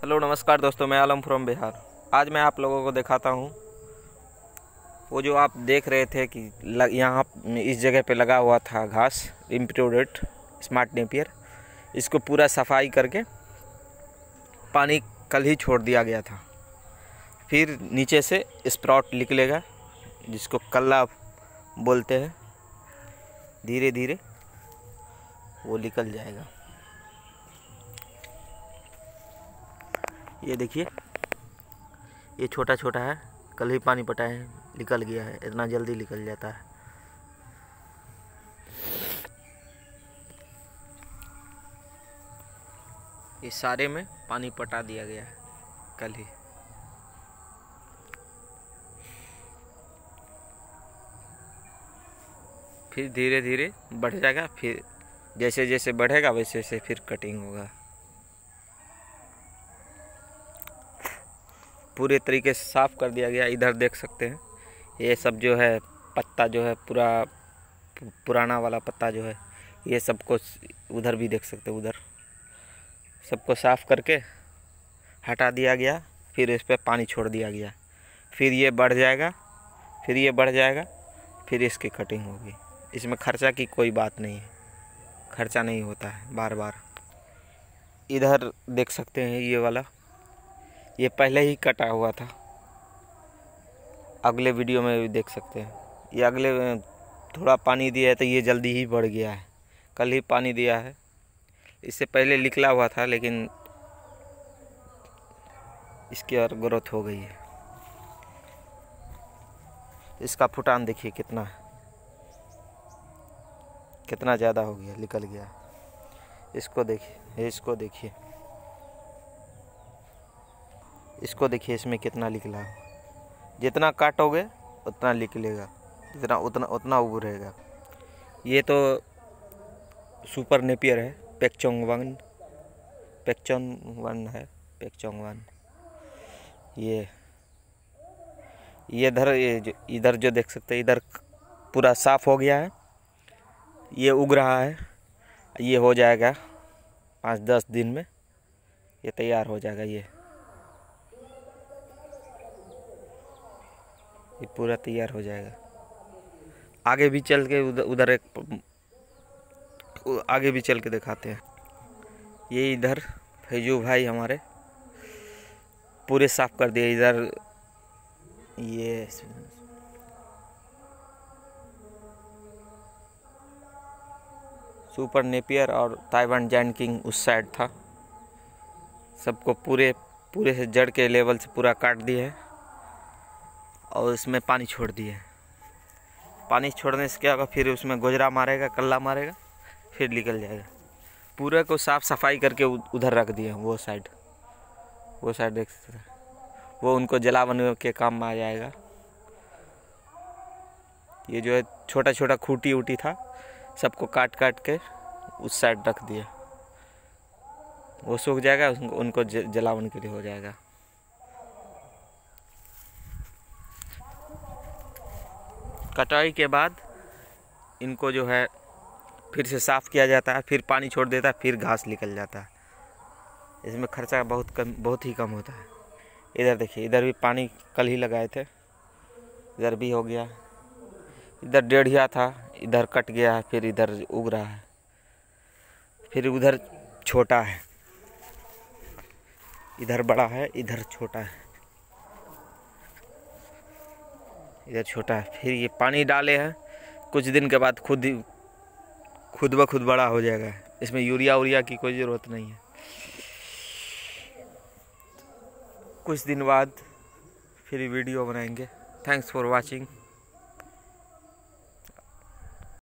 Hello, नमस्कार दोस्तों, मैं आलम फ्रॉम बिहार। आज मैं आप लोगों को दिखाता हूँ, वो जो आप देख रहे थे कि यहाँ इस जगह पे लगा हुआ था घास इम्प्रोडेट स्मार्ट नेपियर इसको पूरा सफ़ाई करके पानी कल ही छोड़ दिया गया था। फिर नीचे से स्प्रॉट निकलेगा, जिसको कल्ला बोलते हैं। धीरे धीरे वो निकल जाएगा। ये देखिए, ये छोटा छोटा है, कल ही पानी पटाए निकल गया है, इतना जल्दी निकल जाता है। ये सारे में पानी पटा दिया गया है, कल ही। फिर धीरे धीरे बढ़ जाएगा फिर जैसे जैसे बढ़ेगा वैसे वैसे फिर कटिंग होगा। पूरे तरीके से साफ़ कर दिया गया, इधर देख सकते हैं। ये सब जो है, पत्ता जो है, पूरा पुराना वाला पत्ता जो है, ये सबको उधर भी देख सकते उधर। सबको साफ़ करके हटा दिया गया, फिर इस पर पानी छोड़ दिया गया। फिर ये बढ़ जाएगा, फिर ये बढ़ जाएगा, फिर इसकी कटिंग होगी। इसमें खर्चा की कोई बात नहीं है। खर्चा नहीं होता है बार बार इधर देख सकते हैं ये वाला। ये पहले ही कटा हुआ था। अगले वीडियो में भी देख सकते हैं। ये अगले, थोड़ा पानी दिया है तो ये जल्दी ही बढ़ गया है। कल ही पानी दिया है। इससे पहले निकला हुआ था, लेकिन इसकी और ग्रोथ हो गई है। इसका फुटान देखिए कितना है। कितना ज़्यादा हो गया, निकल गया। इसको देखिए इसको देखिए। इसको देखिए, इसमें कितना निकला जितना काटोगे, उतना निकलेगा जितना, उतना उतना उभरेगा। ये तो सुपर नेपियर है पेकचोंग वन पेकचोंग वन है पेकचोंग वन ये ये इधर, ये जो, इधर जो देख सकते हैं, इधर पूरा साफ़ हो गया है। ये उग रहा है। ये हो जाएगा पाँच दस दिन में। ये तैयार हो जाएगा ये। ये पूरा तैयार हो जाएगा। आगे भी चल के उधर एक आगे भी चल के दिखाते हैं। ये इधर, फैजू भाई हमारे, पूरे साफ़ कर दिए इधर। ये सुपर नेपियर और ताइवान जैन किंग उस साइड था। सबको पूरे पूरे से जड़ के लेवल से पूरा काट दिए है। और इसमें पानी छोड़ दिए। पानी छोड़ने से क्या होगा? फिर उसमें गोजरा मारेगा, कल्ला मारेगा, फिर निकल जाएगा। पूरे को साफ़ सफ़ाई करके उधर रख दिए वो साइड। वो साइड देख सकते हैं। वो उनको जलावन के काम में आ जाएगा। ये जो है छोटा छोटा खूटी उटी था, सबको काट काट के उस साइड रख दिया। वो सूख जाएगा, उनको जलावन के लिए हो जाएगा। कटाई के बाद इनको जो है फिर से साफ़ किया जाता है, फिर पानी छोड़ देता है, फिर घास निकल जाता है। इसमें खर्चा बहुत कम, बहुत ही कम होता है। इधर देखिए, इधर भी पानी कल ही लगाए थे। इधर भी हो गया। इधर डेढ़िया था, इधर कट गया है, फिर इधर उग रहा है। फिर उधर छोटा है। इधर बड़ा है, इधर छोटा है। इधर छोटा है, फिर ये पानी डाले हैं। कुछ दिन के बाद खुद ही खुद ब खुद बड़ा हो जाएगा। इसमें यूरिया उरिया की कोई ज़रूरत नहीं है। कुछ दिन बाद फिर वीडियो बनाएँगे। Thanks for watching